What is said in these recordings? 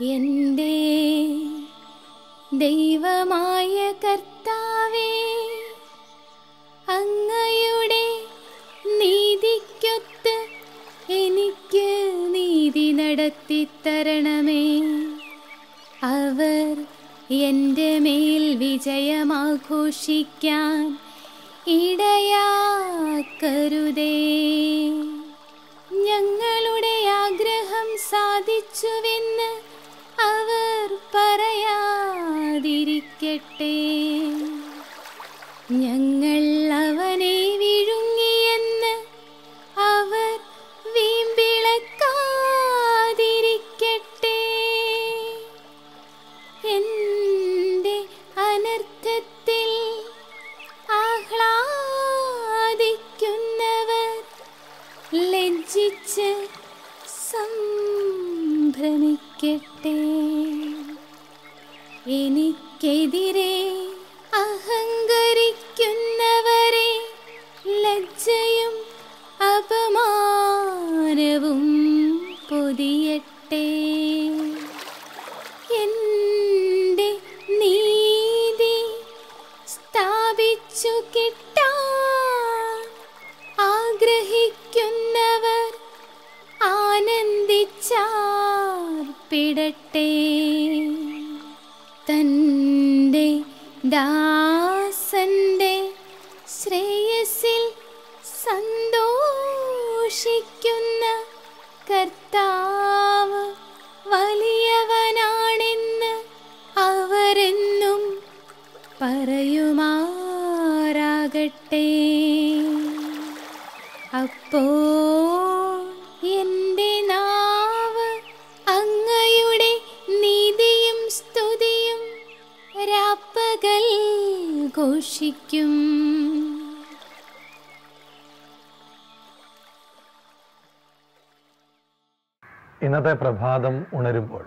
എന്റെ ദൈവമായ കർത്താവേ അങ്ങയുടെ നീതിക്കൊത്ത് എനിക്ക് നീതി നടത്തിത്തരണമേ. അവർ എന്റെ മേൽ വിജയമാഘോഷിക്കാൻ ഇടയാക്കരുതേ. ഞങ്ങളുടെ ആഗ്രഹം സാധിച്ചുവെന്ന് അവർ പറയാതിരിക്കട്ടെ. ഞങ്ങൾ ഇന്നത്തെ പ്രഭാതം ഉണരുമ്പോൾ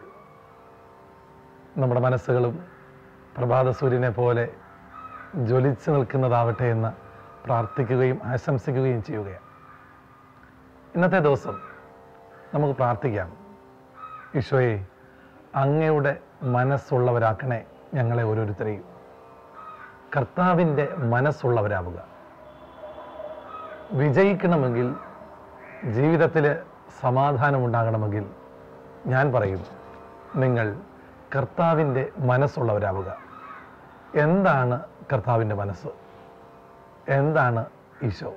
നമ്മുടെ മനസ്സുകളും പ്രഭാത സൂര്യനെ പോലെ ജ്വലിച്ചു നിൽക്കുന്നതാവട്ടെ എന്ന് പ്രാർത്ഥിക്കുകയും ആശംസിക്കുകയും ചെയ്യുകയാണ്. ഇന്നത്തെ ദിവസം നമുക്ക് പ്രാർത്ഥിക്കാം. ഈശോയെ അങ്ങയുടെ മനസ്സുള്ളവരാക്കണേ ഞങ്ങളെ ഓരോരുത്തരെയും. കർത്താവിന്റെ മനസ്സുള്ളവരാവുക. വിജയിക്കണമെങ്കിൽ ജീവിതത്തിൽ സമാധാനമുണ്ടാകണമെങ്കിൽ ഞാൻ പറയും നിങ്ങൾ കർത്താവിന്റെ മനസ്സുള്ളവരാവുക. എന്താണ് കർത്താവിന്റെ മനസ്സ്? എന്താണ് ഈശോ?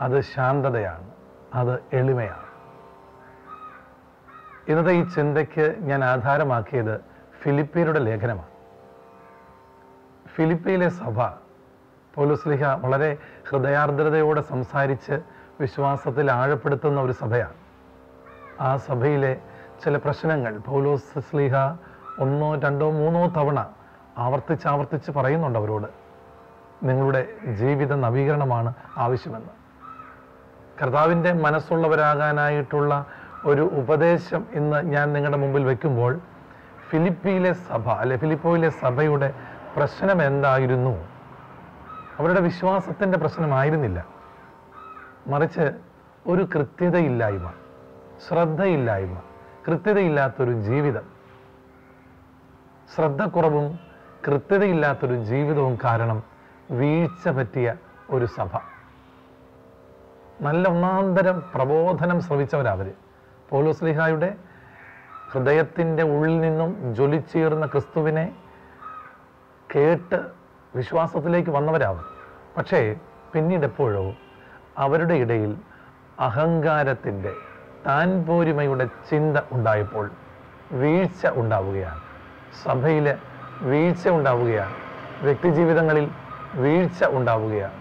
അത് ശാന്തതയാണ് അത് എളിമയാണ്. ഇന്നത്തെ ഈ ചിന്തയ്ക്ക് ഞാൻ ആധാരമാക്കിയത് ഫിലിപ്പിയരുടെ ലേഖനമാണ്. ഫിലിപ്പിയിലെ സഭ പോലുസ്ലിഹ വളരെ ഹൃദയാർദ്രതയോടെ സംസാരിച്ച് വിശ്വാസത്തിൽ ആഴപ്പെടുത്തുന്ന ഒരു സഭയാണ്. ആ സഭയിലെ ചില പ്രശ്നങ്ങൾ. പൗലോസ് സ്ലീഹ ഒന്നോ രണ്ടോ മൂന്നോ തവണ ആവർത്തിച്ച് ആവർത്തിച്ച് പറയുന്നുണ്ട് അവരോട്. നിങ്ങളുടെ ജീവിത നവീകരണമാണ് ആവശ്യമെന്ന്. കർത്താവിന്റെ മനസ്സുള്ളവരാകാനായിട്ടുള്ള ഒരു ഉപദേശം ഇന്ന് ഞാൻ നിങ്ങളുടെ മുമ്പിൽ വെക്കുമ്പോൾ ഫിലിപ്പിയിലെ സഭ അല്ലെ ഫിലിപ്പോയിലെ സഭയുടെ പ്രശ്നം എന്തായിരുന്നു? അവരുടെ വിശ്വാസത്തിന്റെ പ്രശ്നമായിരുന്നില്ല. മറിച്ച് ഒരു കൃത്യതയില്ലായ്മ ശ്രദ്ധയില്ലായ്മ കൃത്യതയില്ലാത്തൊരു ജീവിതം. ശ്രദ്ധക്കുറവും കൃത്യതയില്ലാത്തൊരു ജീവിതവും കാരണം വീഴ്ച പറ്റിയ ഒരു സഭ. നല്ല ഒന്നാന്തരം പ്രബോധനം ശ്രമിച്ചവരവർ പൗലോസ്ലിഹായുടെ ഹൃദയത്തിന്റെ ഉള്ളിൽ നിന്നും ജ്വലിച്ചീർന്ന ക്രിസ്തുവിനെ കേട്ട് വിശ്വാസത്തിലേക്ക് വന്നവരാവും പക്ഷേ പിന്നീട് എപ്പോഴോ അവരുടെ ഇടയിൽ അഹങ്കാരത്തിന്റെ താൻ പോരുമയുടെ ചിന്ത ഉണ്ടായപ്പോൾ വീഴ്ച ഉണ്ടാവുകയാണ്. സഭയിൽ വീഴ്ച ഉണ്ടാവുകയാണ്. വ്യക്തിജീവിതങ്ങളിൽ വീഴ്ച ഉണ്ടാവുകയാണ്.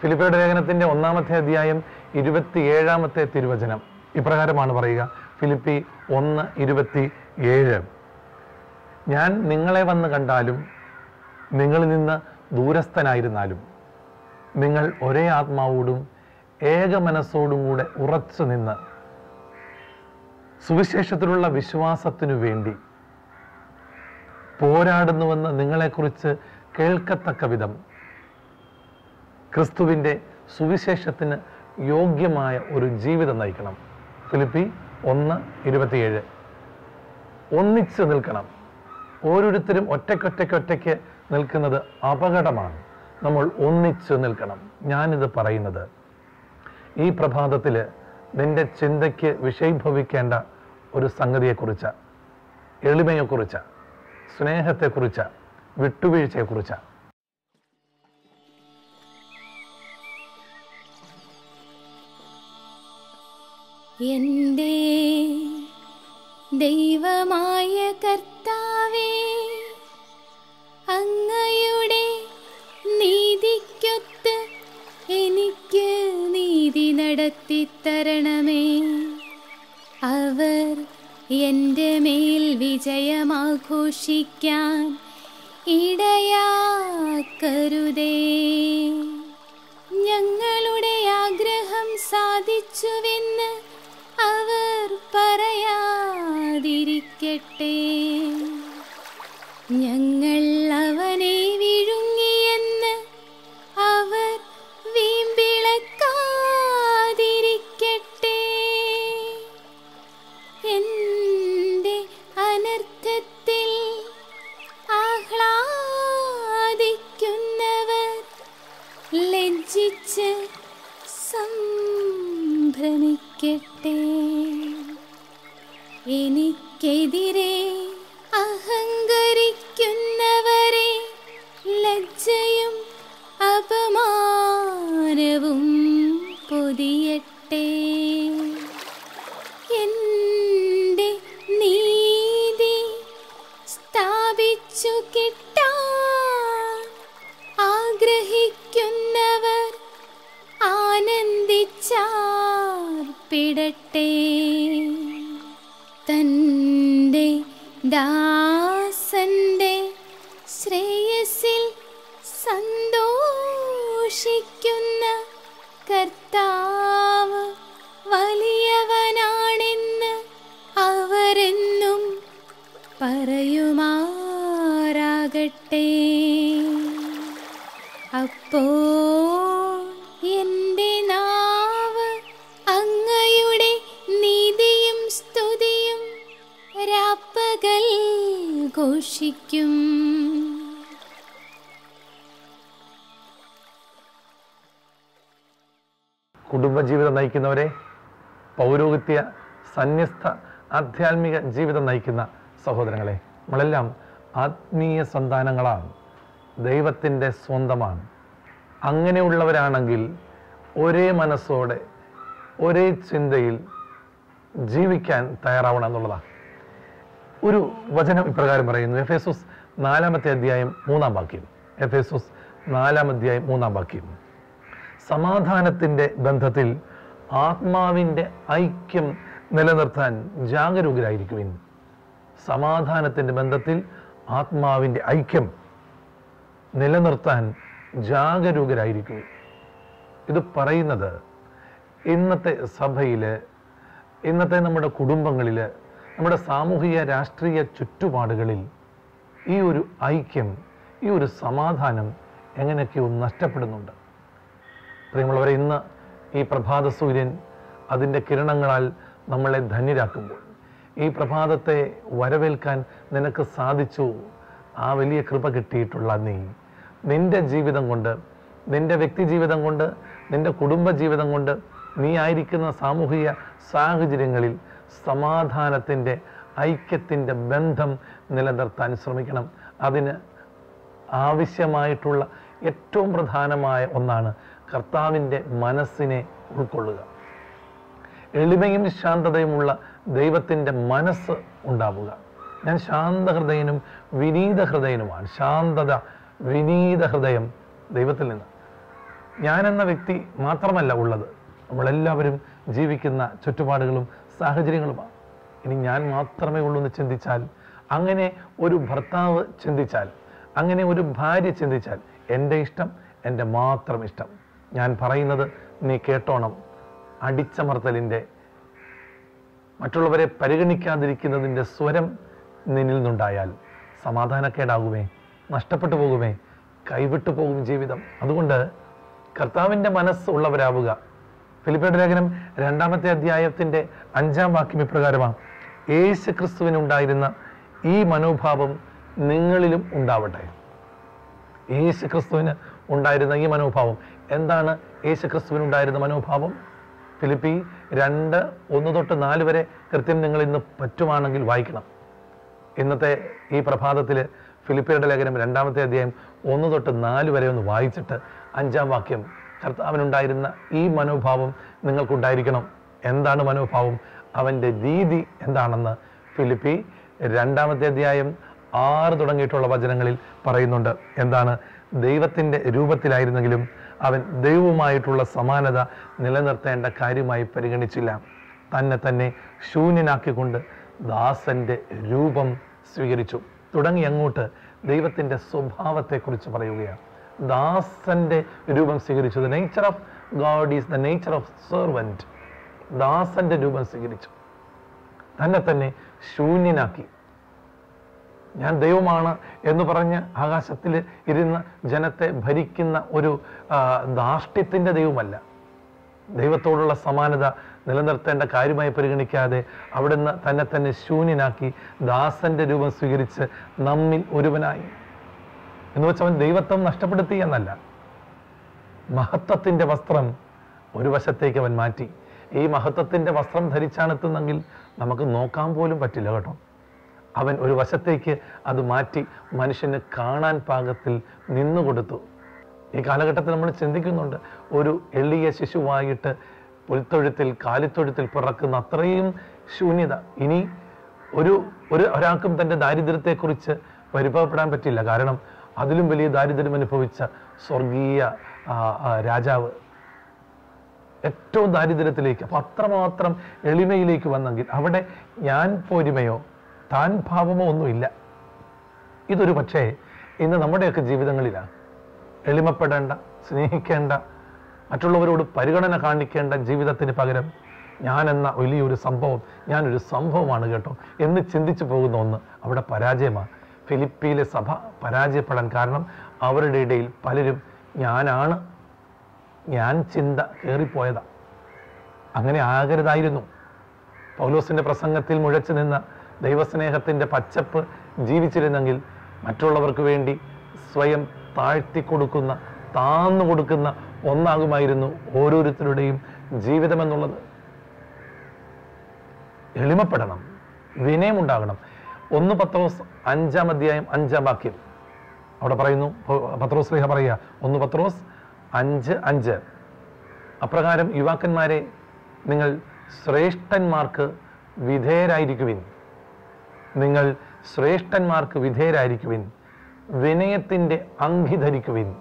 ഫിലിപ്പയുടെ ലേഖനത്തിന്റെ ഒന്നാമത്തെ അധ്യായം ഇരുപത്തിയേഴാമത്തെ തിരുവചനം ഇപ്രകാരമാണ് പറയുക. ഫിലിപ്പി ഒന്ന് ഇരുപത്തി ഏഴ് ഞാൻ നിങ്ങളെ വന്ന് കണ്ടാലും നിങ്ങളിൽ നിന്ന് ദൂരസ്ഥനായിരുന്നാലും നിങ്ങൾ ഒരേ ആത്മാവോടും ഏക മനസ്സോടും കൂടെ ഉറച്ചു നിന്ന് സുവിശേഷത്തിലുള്ള വിശ്വാസത്തിനു വേണ്ടി പോരാടുന്നുവെന്ന് നിങ്ങളെക്കുറിച്ച് കേൾക്കത്തക്ക വിധം ക്രിസ്തുവിന്റെ സുവിശേഷത്തിന് യോഗ്യമായ ഒരു ജീവിതം നയിക്കണം. ഫിലിപ്പി ഒന്ന് ഇരുപത്തിയേഴ്. ഒന്നിച്ച് നിൽക്കണം. ഓരോരുത്തരും ഒറ്റയ്ക്കൊറ്റയ്ക്ക് ഒറ്റയ്ക്ക് നിൽക്കുന്നത് അപകടമാണ്. നമ്മൾ ഒന്നിച്ച് നിൽക്കണം. ഞാനിത് പറയുന്നത് ഈ പ്രഭാതത്തിൽ നിന്റെ ചിന്തയ്ക്ക് വിഷയഭവിക്കേണ്ട ഒരു സംഗതിയെക്കുറിച്ച് എളിമയെക്കുറിച്ച് സ്നേഹത്തെക്കുറിച്ച് വിട്ടുവീഴ്ചയെക്കുറിച്ച്. എന്റെ ദൈവമായ കർത്താവേ അങ്ങയുടെ നീതിക്കൊത്ത് എനിക്ക് നീതി നടത്തിത്തരണമേ. അവർ എന്റെ മേൽ വിജയമാഘോഷിക്കാൻ ഇടയാക്കരുതേ. ഞങ്ങളുടെ ആഗ്രഹം സാധിച്ചുവെന്ന് അവർ പറയാതിരിക്കട്ടെ. ഞങ്ങൾ സംഭ്രമിക്കട്ടെ എനിക്കെതിരെ ഘോഷിക്കും കുടുംബജീവിതം നയിക്കുന്നവരെ പൗരോഹിത്യ സന്യസ്ത ആധ്യാത്മിക ജീവിതം നയിക്കുന്ന സഹോദരങ്ങളെ നമ്മളെല്ലാം ആത്മീയ സന്താനങ്ങളാണ്. ദൈവത്തിന്റെ സ്വന്തമാണ്. അങ്ങനെയുള്ളവരാണെങ്കിൽ ഒരേ മനസ്സോടെ ഒരേ ചിന്തയിൽ ജീവിക്കാൻ തയ്യാറാവണം എന്നുള്ളതാണ്. ഒരു വചനം ഇപ്രകാരം പറയുന്നു. എഫ് എസോസ് നാലാമത്തെ അധ്യായം മൂന്നാം വാക്യം. എഫ് എസോസ് നാലാം അധ്യായം മൂന്നാം വാക്യം. സമാധാനത്തിന്റെ ബന്ധത്തിൽ ആത്മാവിന്റെ ഐക്യം നിലനിർത്താൻ ജാഗരൂകരായിരിക്കുവിൻ. സമാധാനത്തിന്റെ ബന്ധത്തിൽ ആത്മാവിന്റെ ഐക്യം നിലനിർത്താൻ ജാഗരൂകരായിരിക്കും ഇത് പറയുന്നത് ഇന്നത്തെ സഭയിൽ ഇന്നത്തെ നമ്മുടെ കുടുംബങ്ങളിൽ നമ്മുടെ സാമൂഹിക രാഷ്ട്രീയ ചുറ്റുപാടുകളിൽ ഈ ഒരു ഐക്യം ഈ ഒരു സമാധാനം എങ്ങനെയൊക്കെയോ നഷ്ടപ്പെടുന്നുണ്ട്. പ്രിയമുള്ളവരെ ഇന്ന് ഈ പ്രഭാത സൂര്യൻ അതിന്റെ കിരണങ്ങളാൽ നമ്മളെ ധന്യരാക്കുമ്പോൾ ഈ പ്രഭാതത്തെ വരവേൽക്കാൻ നിനക്ക് സാധിച്ചു. ആ വലിയ കൃപ കിട്ടിയിട്ടുള്ള നീ നിന്റെ ജീവിതം കൊണ്ട് നിന്റെ വ്യക്തി ജീവിതം കൊണ്ട് നിന്റെ കുടുംബ ജീവിതം കൊണ്ട് നീ ആയിരിക്കുന്ന സാമൂഹിക സാഹചര്യങ്ങളിൽ സമാധാനത്തിന്റെ ഐക്യത്തിന്റെ ബന്ധം നിലനിർത്താൻ ശ്രമിക്കണം. അതിന് ആവശ്യമായിട്ടുള്ള ഏറ്റവും പ്രധാനമായ ഒന്നാണ് കർത്താവിന്റെ മനസ്സിനെ ഉൾക്കൊള്ളുക. എളിമയും ശാന്തതയുമുള്ള ദൈവത്തിന്റെ മനസ്സ് ഉണ്ടാവുക. ഞാൻ ശാന്തഹൃദയനും വിനീത ഹൃദയനുമാണ് ശാന്തത വിനീത ഹൃദയം ദൈവത്തിൽ നിന്ന്. ഞാനെന്ന വ്യക്തി മാത്രമല്ല ഉള്ളത്. നമ്മളെല്ലാവരും ജീവിക്കുന്ന ചുറ്റുപാടുകളും സാഹചര്യങ്ങളുമാണ്. ഇനി ഞാൻ മാത്രമേ ഉള്ളൂ എന്ന് ചിന്തിച്ചാൽ അങ്ങനെ ഒരു ഭർത്താവ് ചിന്തിച്ചാൽ അങ്ങനെ ഒരു ഭാര്യ ചിന്തിച്ചാൽ എന്റെ ഇഷ്ടം എന്റെ മാത്രം ഇഷ്ടം. ഞാൻ പറയുന്നത് നീ കേട്ടോണം. അടിച്ചമർത്തലിന്റെ മറ്റുള്ളവരെ പരിഗണിക്കാതിരിക്കുന്നതിന്റെ സ്വരം നിന്നിൽ നിന്നുണ്ടായാൽ സമാധാനക്കേടാകുമേ നഷ്ടപ്പെട്ടു പോകുമേ കൈവിട്ടു പോകും ജീവിതം. അതുകൊണ്ട് കർത്താവിന്റെ മനസ്സ് ഉള്ളവരാവുക. ഫിലിപ്പയുടെ ലേഖനം രണ്ടാമത്തെ അധ്യായത്തിന്റെ അഞ്ചാം വാക്യം ഇപ്രകാരമാണ്. യേശു ക്രിസ്തുവിനുണ്ടായിരുന്ന ഈ മനോഭാവം നിങ്ങളിലും ഉണ്ടാവട്ടെ. യേശു ക്രിസ്തുവിന് ഉണ്ടായിരുന്ന ഈ മനോഭാവം. എന്താണ് യേശു ക്രിസ്തുവിന് ഉണ്ടായിരുന്ന മനോഭാവം? ഫിലിപ്പി രണ്ട് ഒന്ന് തൊട്ട് നാല് വരെ കൃത്യം നിങ്ങൾ ഇന്ന് പറ്റുവാണെങ്കിൽ വായിക്കണം. ഇന്നത്തെ ഈ പ്രഭാതത്തിൽ ഫിലിപ്പിയുടെ ലേഖനം രണ്ടാമത്തെ അധ്യായം ഒന്ന് തൊട്ട് നാല് വരെ ഒന്ന് വായിച്ചിട്ട് അഞ്ചാം വാക്യം കർത്താവിനുണ്ടായിരുന്ന ഈ മനോഭാവം നിങ്ങൾക്കുണ്ടായിരിക്കണം. എന്താണ് മനോഭാവം? അവന്റെ രീതി എന്താണെന്ന് ഫിലിപ്പി രണ്ടാമത്തെ അധ്യായം ആറ് തുടങ്ങിയിട്ടുള്ള വചനങ്ങളിൽ പറയുന്നുണ്ട്. എന്താണ്? ദൈവത്തിന്റെ രൂപത്തിലായിരുന്നെങ്കിലും അവൻ ദൈവവുമായിട്ടുള്ള സമാനത നിലനിർത്തേണ്ട കാര്യമായി പരിഗണിച്ചില്ല. തന്നെ തന്നെ ശൂന്യനാക്കിക്കൊണ്ട് ദാസന്റെ രൂപം സ്വീകരിച്ചു. തുടങ്ങി അങ്ങോട്ട് ദൈവത്തിന്റെ സ്വഭാവത്തെക്കുറിച്ച് പറയുകയാണ്. ദാസന്റെ രൂപം സ്വീകരിച്ചു. The nature of God is the nature of servant ദാസന്റെ രൂപം സ്വീകരിച്ചു. തന്നെ തന്നെ ശൂന്യനാക്കി. ഞാൻ ദൈവമാണ് എന്ന് പറഞ്ഞ് ആകാശത്തിൽ ഇരുന്ന് ജനത്തെ ഭരിക്കുന്ന ഒരു ധാർഷ്ട്യത്തിന്റെ ദൈവമല്ല. ദൈവത്തോടുള്ള സമാനത നിലനിർത്തേണ്ട കാര്യമായി പരിഗണിക്കാതെ അവിടുന്ന് തന്നെ തന്നെ ശൂന്യനാക്കി ദാസന്റെ രൂപം സ്വീകരിച്ച് നമ്മിൽ ഒരുവനായി. എന്ന് വെച്ചാൽ അവൻ ദൈവത്വം നഷ്ടപ്പെടുത്തി എന്നല്ല. മഹത്വത്തിന്റെ വസ്ത്രം ഒരു വശത്തേക്ക് അവൻ മാറ്റി. ഈ മഹത്വത്തിന്റെ വസ്ത്രം ധരിച്ചാണ് എത്തുന്നെങ്കിൽ നമുക്ക് നോക്കാൻ പോലും പറ്റില്ല കേട്ടോ. അവൻ ഒരു വശത്തേക്ക് അത് മാറ്റി മനുഷ്യന് കാണാൻ പാകത്തിൽ നിന്നുകൊടുത്തു ഈ കാലഘട്ടത്തിൽ നമ്മൾ ചിന്തിക്കുന്നുണ്ട് ഒരു എളിയ ശിശുവായിട്ട് പുൽത്തൊഴുത്തിൽ കാലിത്തൊഴുത്തിൽ പിറക്കുന്ന അത്രയും ശൂന്യത. ഇനി ഒരു ഒരു ഒരാൾക്കും തന്റെ ദാരിദ്ര്യത്തെക്കുറിച്ച് പരിഭവപ്പെടാൻ പറ്റില്ല. കാരണം അതിലും വലിയ ദാരിദ്ര്യം അനുഭവിച്ച സ്വർഗീയ രാജാവ് ഏറ്റവും ദാരിദ്ര്യത്തിലേക്ക് അപ്പൊ അത്രമാത്രം എളിമയിലേക്ക് വന്നെങ്കിൽ അവിടെ ഞാൻ പോരിമയോ താൻ ഭാവമോ ഒന്നുമില്ല. ഇതൊരു പക്ഷേ ഇന്ന് നമ്മുടെയൊക്കെ ജീവിതങ്ങളിലാണ് എളിമപ്പെടേണ്ട സ്നേഹിക്കേണ്ട മറ്റുള്ളവരോട് പരിഗണന കാണിക്കേണ്ട ജീവിതത്തിന് പകരം ഞാൻ എന്ന വലിയൊരു സംഭവം ഞാനൊരു സംഭവമാണ് കേട്ടോ എന്ന് ചിന്തിച്ചു പോകുന്ന ഒന്ന് അവിടെ പരാജയമാണ്. ഫിലിപ്പിയിലെ സഭ പരാജയപ്പെടാൻ കാരണം അവരുടെ ഇടയിൽ പലരും ഞാനാണ് ഞാൻ ചിന്ത കയറിപ്പോയതാ. അങ്ങനെ ആകരുതായിരുന്നു. പൗലോസിന്റെ പ്രസംഗത്തിൽ മുഴച്ചു നിന്ന ദൈവസ്നേഹത്തിന്റെ പച്ചപ്പ് ജീവിച്ചിരുന്നെങ്കിൽ മറ്റുള്ളവർക്ക് വേണ്ടി സ്വയം താഴ്ത്തി കൊടുക്കുന്ന താന്നു കൊടുക്കുന്ന ഒന്നാകുമായിരുന്നു ഓരോരുത്തരുടെയും ജീവിതമെന്നുള്ളത്. എളിമപ്പെടണം വിനയമുണ്ടാകണം. ഒന്ന് പത്രോസ് അഞ്ചാം അധ്യായം അഞ്ചാം വാക്യം. അവിടെ പറയുന്നു പത്രോസ് ലേഖ പറയുക. ഒന്ന് പത്രോസ് അഞ്ച് അഞ്ച്. അപ്രകാരം യുവാക്കന്മാരെ നിങ്ങൾ ശ്രേഷ്ഠന്മാർക്ക് വിധേയരായിരിക്കുവിൻ. നിങ്ങൾ ശ്രേഷ്ഠന്മാർക്ക് വിധേയരായിരിക്കുവിൻ. വിനയത്തിന്റെ അങ്കി ധരിക്കുവിൻ.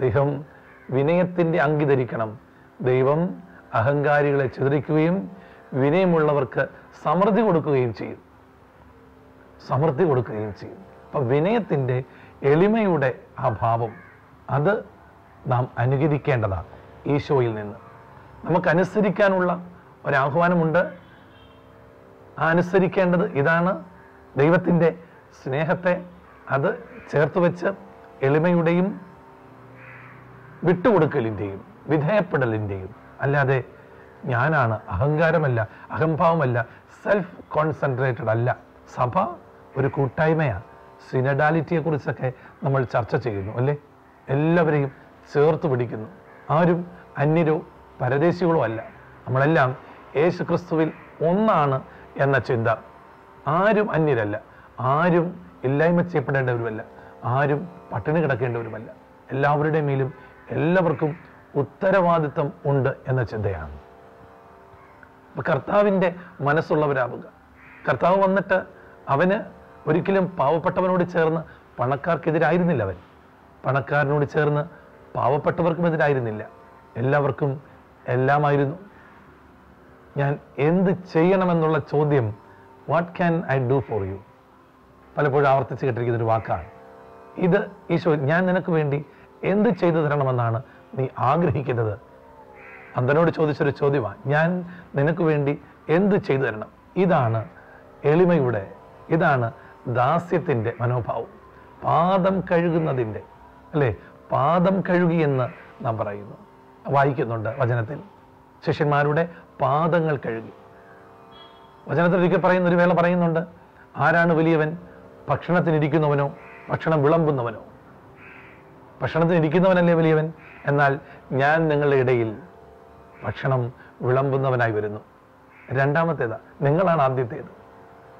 ദൈവം വിനയത്തിന്റെ അങ്കി ധരിക്കണം. ദൈവം അഹങ്കാരികളെ ചിതറിക്കുകയും വിനയമുള്ളവർക്ക് സമൃദ്ധി കൊടുക്കുകയും ചെയ്യും. സമൃദ്ധി കൊടുക്കുകയും ചെയ്യും. അപ്പം വിനയത്തിന്റെ എളിമയുടെ ആ ഭാവം അത് നാം അനുകരിക്കേണ്ടതാണ് ഈശോയിൽ നിന്ന്. നമുക്ക് അനുസരിക്കാനുള്ള ഒരാഹ്വാനമുണ്ട്. ആ അനുസരിക്കേണ്ടത് ഇതാണ്. ദൈവത്തിന്റെ സ്നേഹത്തെ അത് ചേർത്ത് വെച്ച് എളിമയുടെയും വിട്ടുകൊടുക്കലിന്റെയും വിധേയപ്പെടലിന്റെയും അല്ലാതെ ഞാനാണ് അഹങ്കാരമല്ല അഹംഭാവമല്ല സെൽഫ് കോൺസെൻട്രേറ്റഡ് അല്ല. സഭ ഒരു കൂട്ടായ്മയാണ് സിനഡാലിറ്റിയെ കുറിച്ചൊക്കെ നമ്മൾ ചർച്ച ചെയ്യുന്നു അല്ലേ? എല്ലാവരെയും ചേർത്ത് പിടിക്കുന്നു. ആരും അന്യരോ പരദേശികളോ അല്ല. നമ്മളെല്ലാം യേശു ക്രിസ്തുവിൽ ഒന്നാണ് എന്ന ചിന്ത. ആരും അന്യരല്ല. ആരും ഇല്ലായ്മ ചെയ്യപ്പെടേണ്ടവരുമല്ല. ആരും പട്ടിണി കിടക്കേണ്ടവരുമല്ല. എല്ലാവരുടെ മേലും എല്ലാവർക്കും ഉത്തരവാദിത്വം ഉണ്ട് എന്ന ചിന്തയാണ്. കർത്താവിന്റെ മനസ്സുള്ളവരാവുക. കർത്താവ് വന്നിട്ട് അവന് ഒരിക്കലും പാവപ്പെട്ടവനോട് ചേർന്ന് പണക്കാർക്കെതിരായിരുന്നില്ല അവൻ. പണക്കാരനോട് ചേർന്ന് പാവപ്പെട്ടവർക്കും എതിരായിരുന്നില്ല എല്ലാവർക്കും എല്ലാമായിരുന്നു. ഞാൻ എന്ത് ചെയ്യണമെന്നുള്ള ചോദ്യം what can I do for you പലപ്പോഴും ആവർത്തിച്ച് കേട്ടിരിക്കുന്ന ഒരു വാക്കാണ്. ഇത് ഈശോ ഞാൻ നിനക്ക് വേണ്ടി എന്ത് ചെയ്തു തരണമെന്നാണ് നീ ആഗ്രഹിക്കുന്നത്? അന്തനോട് ചോദിച്ചൊരു ചോദ്യമാണ് ഞാൻ നിനക്ക് വേണ്ടി എന്ത് ചെയ്തു തരണം? ഇതാണ് എളിമയുടെ ഇതാണ് ദാസ്യത്തിന്റെ മനോഭാവം. പാദം കഴുകുന്നതിന്റെ അല്ലേ? പാദം കഴുകി എന്ന് നാം പറയുന്നു. വായിക്കുന്നുണ്ട് വചനത്തിൽ. ശിഷ്യന്മാരുടെ പാദങ്ങൾ കഴുകി. വചനത്തിൽ ഒരിക്കൽ പറയുന്ന ഒരു വേള പറയുന്നുണ്ട്. ആരാണ് വലിയവൻ? ഭക്ഷണത്തിനിരിക്കുന്നവനോ? ഭക്ഷണം വിളമ്പുന്നവനോ? ഭക്ഷണത്തിന് ഇരിക്കുന്നവനല്ലേ വലിയവൻ? എന്നാൽ ഞാൻ നിങ്ങളുടെ ഇടയിൽ ഭക്ഷണം വിളമ്പുന്നവനായി വരുന്നു. രണ്ടാമത്തേതാ നിങ്ങളാണ് ആദ്യത്തേത്.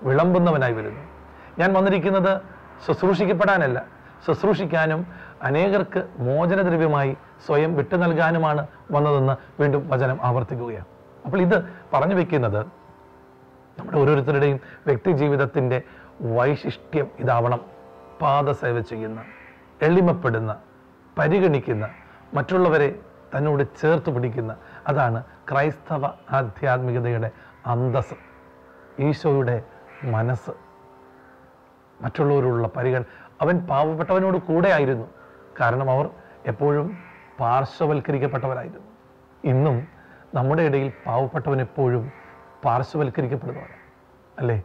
വിളമ്പുന്നവനായി വരുന്നു. ഞാൻ വന്നിരിക്കുന്നത് ശുശ്രൂഷിക്കപ്പെടാനല്ല. ശുശ്രൂഷിക്കാനും അനേകർക്ക് മോചനദ്രവ്യമായി സ്വയം വിട്ടു നൽകാനുമാണ് വന്നതെന്ന് വീണ്ടും വചനം ആവർത്തിക്കുകയാണ്. അപ്പോൾ ഇത് പറഞ്ഞു വെക്കുന്നത് നമ്മുടെ ഓരോരുത്തരുടെയും വ്യക്തി ജീവിതത്തിന്റെ വൈശിഷ്ട്യം ഇതാവണം. പാദസേവ ചെയ്യുന്ന എളിമപ്പെടുന്ന പരിഗണിക്കുന്ന മറ്റുള്ളവരെ തന്നോട് ചേർത്ത് പിടിക്കുന്ന അതാണ് ക്രൈസ്തവ ആധ്യാത്മികതയുടെ അന്തസ് ഈശോയുടെ മനസ്സ്. മറ്റുള്ളവരോടുള്ള പരിഗണന അവൻ പാവപ്പെട്ടവനോട് കൂടെ ആയിരുന്നു. കാരണം അവർ എപ്പോഴും പാർശ്വവൽക്കരിക്കപ്പെട്ടവരായിരുന്നു. ഇന്നും നമ്മുടെ ഇടയിൽ പാവപ്പെട്ടവൻ എപ്പോഴും പാർശ്വവൽക്കരിക്കപ്പെടുന്നവരാണ് അല്ലേ?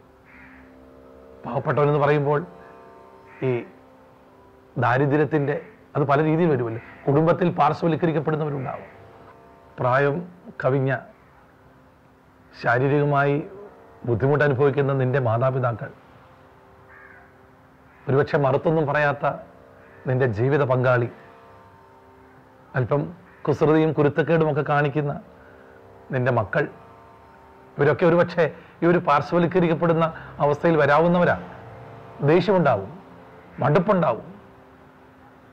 പാവപ്പെട്ടവൻ എന്ന് പറയുമ്പോൾ ഈ ദാരിദ്ര്യത്തിന്റെ അത് പല രീതിയിൽ വരുമല്ലോ? കുടുംബത്തിൽ പാർശ്വവൽക്കരിക്കപ്പെടുന്നവരുണ്ടാവും. പ്രായം കവിഞ്ഞ ശാരീരികമായി ബുദ്ധിമുട്ട് അനുഭവിക്കുന്ന നിന്റെ മാതാപിതാക്കൾ ഒരുപക്ഷെ മറുത്തൊന്നും പറയാത്ത നിന്റെ ജീവിത പങ്കാളി. അല്പം കുസൃതിയും കുരുത്തക്കേടും ഒക്കെ കാണിക്കുന്ന നിന്റെ മക്കൾ. ഇവരൊക്കെ ഒരുപക്ഷെ ഈ ഒരു പാർശ്വവൽക്കരിക്കപ്പെടുന്ന അവസ്ഥയിൽ വരാവുന്നവരാ. ദേഷ്യമുണ്ടാവും മടുപ്പുണ്ടാവും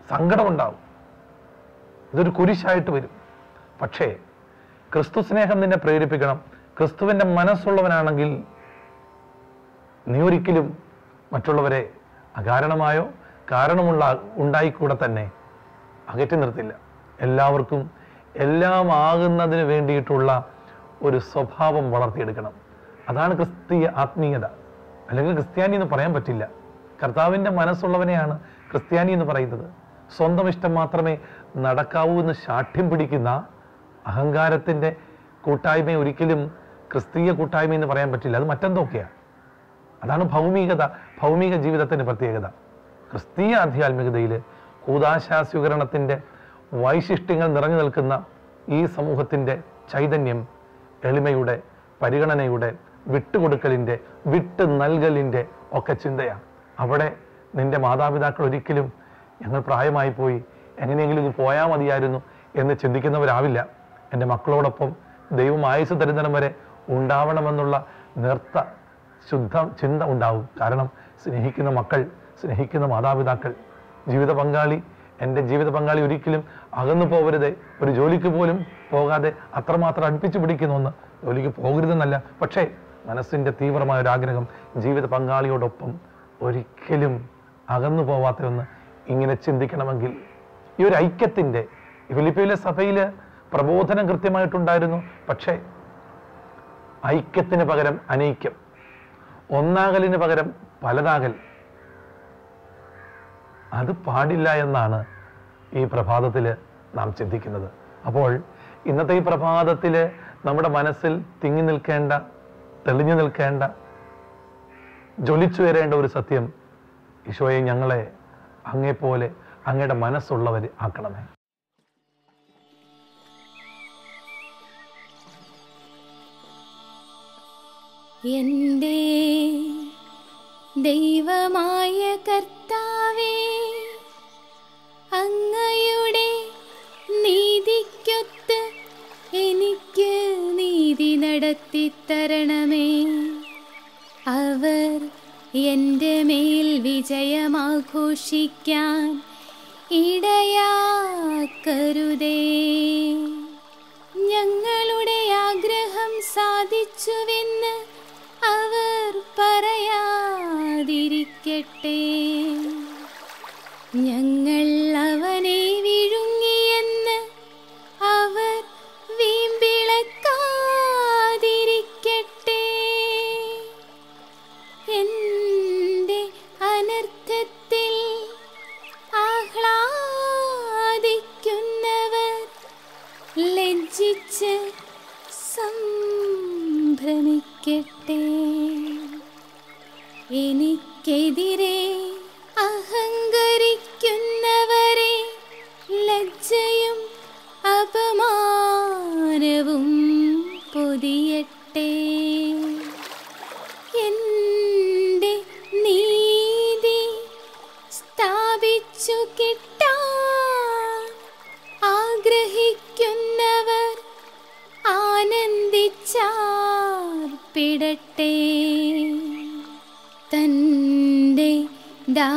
സങ്കടമുണ്ടാവും. ഇതൊരു കുരിശായിട്ട് വരും. പക്ഷേ ക്രിസ്തു സ്നേഹം നിന്നെ പ്രേരിപ്പിക്കണം. ക്രിസ്തുവിന്റെ മനസ്സുള്ളവനാണെങ്കിൽ നീ ഒരിക്കലും മറ്റുള്ളവരെ അകാരണമായോ? കാരണമുള്ള ഉണ്ടായിക്കൂടെ തന്നെ? അകറ്റി നിർത്തില്ല. എല്ലാവർക്കും എല്ലാം ആകുന്നതിന് വേണ്ടിയിട്ടുള്ള ഒരു സ്വഭാവം വളർത്തിയെടുക്കണം. അതാണ് ക്രിസ്തീയ ആത്മീയത. അല്ലെങ്കിൽ ക്രിസ്ത്യാനി എന്ന് പറയാൻ പറ്റില്ല. കർത്താവിന്റെ മനസ്സുള്ളവനെയാണ് ക്രിസ്ത്യാനി എന്ന് പറയുന്നത്. സ്വന്തം ഇഷ്ടം മാത്രമേ നടക്കാവൂ എന്ന് ശാഠ്യം പിടിക്കുന്ന അഹങ്കാരത്തിന്റെ കൂട്ടായ്മയെ ഒരിക്കലും ക്രിസ്തീയ കൂട്ടായ്മ എന്ന് പറയാൻ പറ്റില്ല. അത് മറ്റെന്തൊക്കെയാണ് അതാണ് ഭൗമികത ഭൗമിക ജീവിതത്തിന്റെ പ്രത്യേകത. ക്രിസ്തീയ ആധ്യാത്മികതയിൽ കൂതാശാസ്വീകരണത്തിന്റെ വൈശിഷ്ട്യങ്ങൾ നിറഞ്ഞു നിൽക്കുന്ന ഈ സമൂഹത്തിന്റെ ചൈതന്യം എളിമയുടെ പരിഗണനയുടെ വിട്ടുകൊടുക്കലിന്റെ വിട്ട് നൽകലിന്റെ ഒക്കെ ചിന്തയാണ്. അവിടെ നിന്റെ മാതാപിതാക്കൾ ഒരിക്കലും ഞങ്ങൾ പ്രായമായി പോയി എങ്ങനെയെങ്കിലും ഇത് പോയാൽ മതിയായിരുന്നു എന്ന് ചിന്തിക്കുന്നവരാവില്ല. എന്റെ മക്കളോടൊപ്പം ദൈവം ആയുസ് തരുന്നിടം വരെ ഉണ്ടാവണമെന്നുള്ള നേർത്ത ശുദ്ധ ചിന്ത ഉണ്ടാവും. കാരണം സ്നേഹിക്കുന്ന മക്കൾ സ്നേഹിക്കുന്ന മാതാപിതാക്കൾ ജീവിത പങ്കാളി എന്റെ ജീവിത പങ്കാളി ഒരിക്കലും അകന്നു പോകരുത് ഒരു ജോലിക്ക് പോലും പോകാതെ അത്രമാത്രം അടുപ്പിച്ച് പിടിക്കുന്ന ഒന്ന് ജോലിക്ക് പോകരുതെന്നല്ല. പക്ഷേ മനസ്സിന്റെ തീവ്രമായ ഒരു ആഗ്രഹം ജീവിത പങ്കാളിയോടൊപ്പം ഒരിക്കലും അകന്നു പോവാത്ത ഒന്ന് ഇങ്ങനെ ചിന്തിക്കണമെങ്കിൽ ഈ ഒരു ഐക്യത്തിന്റെ ഫിലിപ്പീനിലെ സഭയിൽ പ്രബോധനം കൃത്യമായിട്ടുണ്ടായിരുന്നു. പക്ഷേ ഐക്യത്തിന് പകരം അനൈക്യം. ഒന്നാകലിന് പകരം പലതാകൽ. അത് പാടില്ല എന്നാണ് ഈ പ്രഭാതത്തിൽ നാം ചിന്തിക്കുന്നത്. അപ്പോൾ ഇന്നത്തെ ഈ പ്രഭാതത്തിൽ നമ്മുടെ മനസ്സിൽ തിങ്ങി നിൽക്കേണ്ട തെളിഞ്ഞു നിൽക്കേണ്ട ജ്വലിച്ചു വരേണ്ട ഒരു സത്യം ഈശോയെ ഞങ്ങളെ അങ്ങേപ്പോലെ അങ്ങയുടെ മനസ്സുള്ളവർ ആക്കണമേ. എന്റെ ദൈവമായ കർത്താവേ അങ്ങയുടെ നീതിക്കൊത്ത് എനിക്ക് നീതി നടത്തി തരണമേ അവർ എന്റെ മേൽ വിജയമാഘോഷിക്കാൻ ഇടയാക്കരുതേ. ഞങ്ങളുടെ ആഗ്രഹം സാധിച്ചുവെന്ന് അവർ പറയാതിരിക്കട്ടെ. ഞങ്ങൾ അവനെ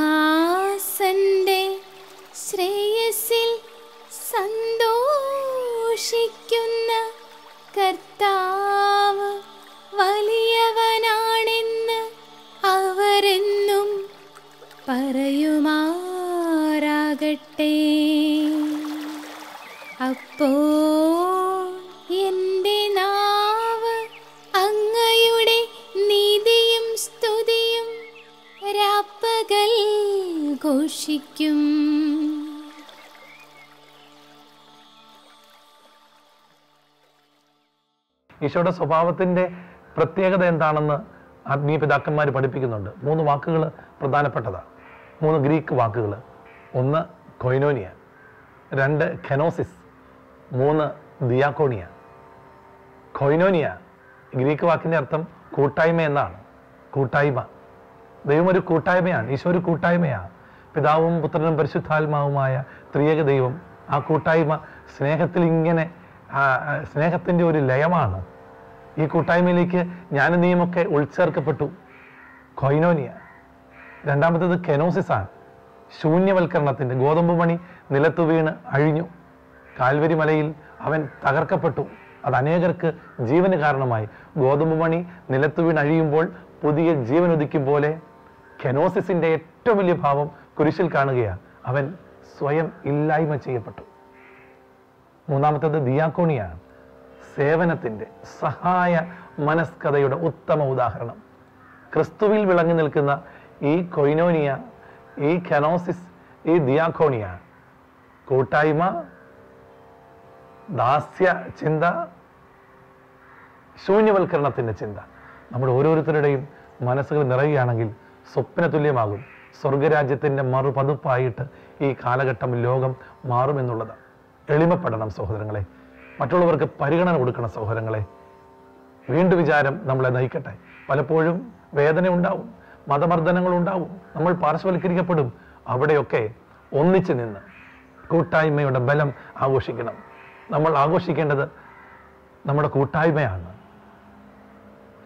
ദാസന്റെ ശ്രേയസിൽ സന്തോഷിക്കുന്ന കർത്താവ് വലിയവനാണെന്ന് അവരെന്നും പറയുമാറാകട്ടെ. അപ്പോൾ ഘോഷിക്കും ഈശോയുടെ സ്വഭാവത്തിന്റെ പ്രത്യേകത എന്താണെന്ന് ആത്മീയ പിതാക്കന്മാർ പഠിപ്പിക്കുന്നുണ്ട്. മൂന്ന് വാക്കുകൾ പ്രധാനപ്പെട്ടതാണ്. മൂന്ന് ഗ്രീക്ക് വാക്കുകൾ ഒന്ന് കൊയിനോനിയ രണ്ട് ഖനോസിസ് മൂന്ന് ദിയാക്കോണിയ. കൊയിനോനിയ ഗ്രീക്ക് വാക്കിന്റെ അർത്ഥം കൂട്ടായ്മ എന്നാണ്. കൂട്ടായ്മ. ദൈവം ഒരു കൂട്ടായ്മയാണ്. ഈശോ ഒരു കൂട്ടായ്മയാണ്. പിതാവും പുത്രനും പരിശുദ്ധാത്മാവുമായ ത്രിയേക ദൈവം ആ കൂട്ടായ്മ സ്നേഹത്തിൽ ഇങ്ങനെ സ്നേഹത്തിന്റെ ഒരു ലയമാണ്. ഈ കൂട്ടായ്മയിലേക്ക് ഞാനും നീയുമൊക്കെ ഉൾച്ചേർക്കപ്പെട്ടു. കൊയിനോനിയ. രണ്ടാമത്തേത് കെനോസിസാണ്. ശൂന്യവൽക്കരണത്തിന്റെ ഗോതമ്പ് മണി നിലത്തു വീണ് അഴിഞ്ഞു. കാൽവരി മലയിൽ അവൻ തകർക്കപ്പെട്ടു. അത് അനേകർക്ക് ജീവന് കാരണമായി. ഗോതമ്പ് മണി നിലത്തു വീണ് അഴിയുമ്പോൾ പുതിയ ജീവൻ ഒതുക്കും പോലെ കെനോസിസിന്റെ ഏറ്റവും വലിയ ഭാവം കുരിശിൽ കാണുകയാണ് അവൻ സ്വയം ഇല്ലായ്മ ചെയ്യപ്പെട്ടു. മൂന്നാമത്തത് ദിയാക്കോണിയാണ്. സേവനത്തിന്റെ സഹായ മനസ്കഥയുടെ ഉത്തമ ഉദാഹരണം. ക്രിസ്തുവിൽ വിളങ്ങി നിൽക്കുന്ന ഈ കൊയിനോനിയ ഈ കനോസിസ് ഈ ദിയാക്കോണിയ കൂട്ടായ്മ ദാസ്യ ചിന്ത ശൂന്യവൽക്കരണത്തിന്റെ ചിന്ത. നമ്മുടെ ഓരോരുത്തരുടെയും മനസ്സുകൾ നിറയുകയാണെങ്കിൽ സ്വപ്ന തുല്യമാകും സ്വർഗരാജ്യത്തിന്റെ മറുപതിപ്പായിട്ട് ഈ കാലഘട്ടം ലോകം മാറുമെന്നുള്ളത് എളിമപ്പെടണം സഹോദരങ്ങളെ. മറ്റുള്ളവർക്ക് പരിഗണന കൊടുക്കണം സഹോദരങ്ങളെ. വീണ്ടും വിചാരം നമ്മളെ നയിക്കട്ടെ. പലപ്പോഴും വേദന ഉണ്ടാവും മതമർദ്ദനങ്ങൾ ഉണ്ടാവും നമ്മൾ പാർശ്വവൽക്കരിക്കപ്പെടും. അവിടെയൊക്കെ ഒന്നിച്ചു നിന്ന് കൂട്ടായ്മയുടെ ബലം ആഘോഷിക്കണം. നമ്മൾ ആഘോഷിക്കേണ്ടത് നമ്മുടെ കൂട്ടായ്മയാണ്.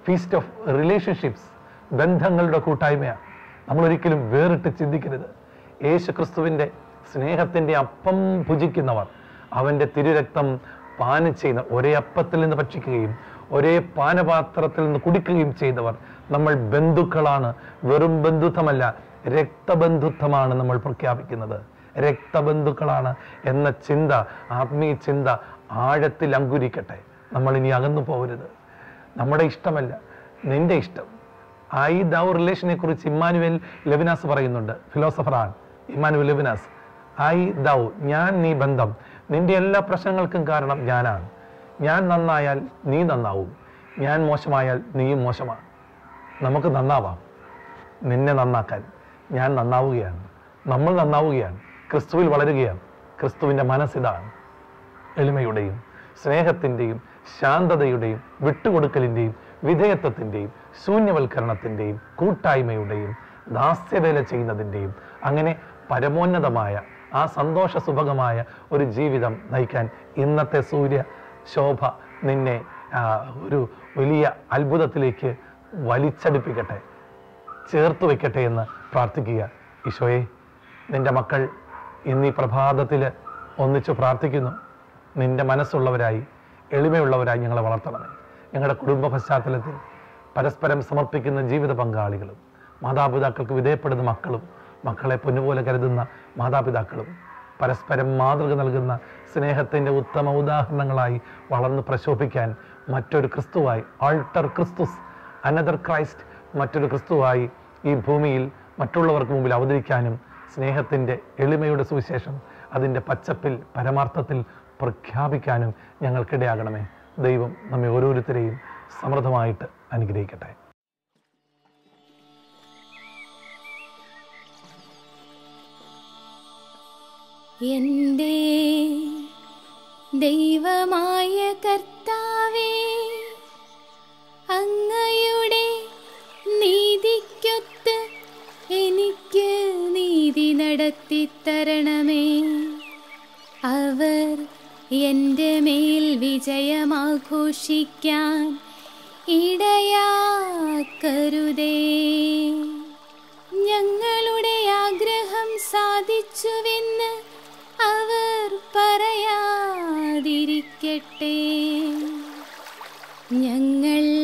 ഫീസ്റ്റ് ഓഫ് റിലേഷൻഷിപ്സ് ബന്ധങ്ങളുടെ കൂട്ടായ്മയാണ്. നമ്മൾ ഒരിക്കലും വേറിട്ട് ചിന്തിക്കരുത്. യേശു ക്രിസ്തുവിന്റെ സ്നേഹത്തിന്റെ അപ്പം ഭുജിക്കുന്നവർ അവന്റെ തിരുരക്തം പാനം ചെയ്യുന്ന ഒരേ അപ്പത്തിൽ നിന്ന് ഭക്ഷിക്കുകയും ഒരേ പാനപാത്രത്തിൽ നിന്ന് കുടിക്കുകയും ചെയ്തവർ നമ്മൾ ബന്ധുക്കളാണ്. വെറും ബന്ധുത്വമല്ല രക്തബന്ധുത്വമാണ് നമ്മൾ പ്രഖ്യാപിക്കുന്നത്. രക്തബന്ധുക്കളാണ് എന്ന ചിന്ത ആത്മീയ ചിന്ത ആഴത്തിൽ അങ്കുരിക്കട്ടെ. നമ്മൾ ഇനി അകന്നു പോകരുത് നമ്മുടെ ഇഷ്ടമല്ല നിന്റെ ഇഷ്ടം. ഐ ദൗ റിലേഷനെ കുറിച്ച് ഇമ്മാനുവൽ ലെബിനാസ് പറയുന്നുണ്ട്. ഫിലോസഫറാണ് ഇമ്മാനുവൽ ലെബിനാസ് ഐ ദൗ ഞാൻ നീ ബന്ധം. നിന്റെ എല്ലാ പ്രശ്നങ്ങൾക്കും കാരണം ഞാനാണ്. ഞാൻ നന്നായാൽ നീ നന്നാവും. ഞാൻ മോശമായാൽ നീയും മോശമാണ് നമുക്ക് നന്നാവാം. നിന്നെ നന്നാക്കാൻ ഞാൻ നന്നാവുകയാണ്. നമ്മൾ നന്നാവുകയാണ്. ക്രിസ്തുവിൽ വളരുകയാണ്. ക്രിസ്തുവിന്റെ മനസ്സിതാണ് എളിമയുടെയും സ്നേഹത്തിന്റെയും ശാന്തതയുടെയും വിട്ടുകൊടുക്കലിന്റെയും വിധേയത്വത്തിന്റെയും ശൂന്യവൽക്കരണത്തിന്റെയും കൂട്ടായ്മയുടെയും ദാസ്യവേല ചെയ്യുന്നതിന്റെയും അങ്ങനെ പരമോന്നതമായ ആ സന്തോഷ സുഭകമായ ഒരു ജീവിതം നയിക്കാൻ ഇന്നത്തെ സൂര്യ ശോഭ നിന്നെ ഒരു വലിയ അത്ഭുതത്തിലേക്ക് വലിച്ചടിപ്പിക്കട്ടെ ചേർത്ത് വയ്ക്കട്ടെ എന്ന് പ്രാർത്ഥിക്കുക. ഈശോയെ നിന്റെ മക്കൾ ഇന്നീ പ്രഭാതത്തിൽ ഒന്നിച്ചു പ്രാർത്ഥിക്കുന്നു. നിന്റെ മനസ്സുള്ളവരായി എളിമയുള്ളവരായി ഞങ്ങളെ വളർത്തണമേ. ഞങ്ങളുടെ കുടുംബ പശ്ചാത്തലത്തിൽ പരസ്പരം സമർപ്പിക്കുന്ന ജീവിത പങ്കാളികളും മാതാപിതാക്കൾക്ക് വിധേയപ്പെടുന്ന മക്കളും മക്കളെ പൊന്നുപോലെ കരുതുന്ന മാതാപിതാക്കളും പരസ്പരം മാതൃക നൽകുന്ന സ്നേഹത്തിന്റെ ഉത്തമ ഉദാഹരണങ്ങളായി വളർന്ന് പ്രശോഭിക്കാൻ മറ്റൊരു ക്രിസ്തുവായി ആൾട്ടർ ക്രിസ്തുസ് അനദർ ക്രൈസ്റ്റ് മറ്റൊരു ക്രിസ്തുവായി ഈ ഭൂമിയിൽ മറ്റുള്ളവർക്ക് മുമ്പിൽ അവതരിക്കാനും സ്നേഹത്തിന്റെ എളിമയുടെ സുവിശേഷം അതിന്റെ പച്ചപ്പിൽ പരമാർത്ഥത്തിൽ പ്രഖ്യാപിക്കാനും ഞങ്ങൾക്കിടയാകണമേ. ദൈവം നമ്മെ ഓരോരുത്തരെയും സമൃദ്ധമായിട്ട് അനുഗ്രഹിക്കട്ടെ. എന്റെ ദൈവമായ കർത്താവേ അങ്ങയുടെ നീതിക്കൊത്ത് എനിക്ക് നീതി നടത്തി തരണമേ അവർ എന്റെ മേൽ വിജയമാഘോഷിക്കാൻ ഇടയാക്കരുതേ. ഞങ്ങളുടെ ആഗ്രഹം സാധിച്ചുവെന്ന് അവർ പറയാതിരിക്കട്ടെ. ഞങ്ങൾ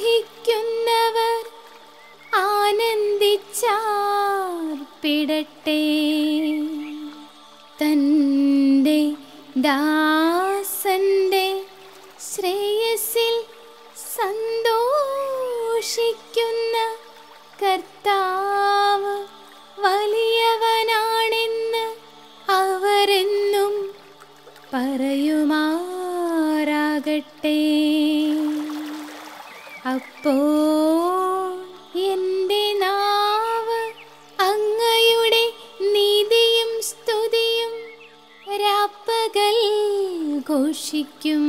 ആഗ്രഹിക്കുന്നവർ ആനന്ദിച്ചാർപ്പിടട്ടെ തന്റെ ദാസന്റെ എന്റെ നാവ് അങ്ങയുടെ നീതിയും സ്തുതിയും രാപ്പകൽ ഘോഷിക്കും.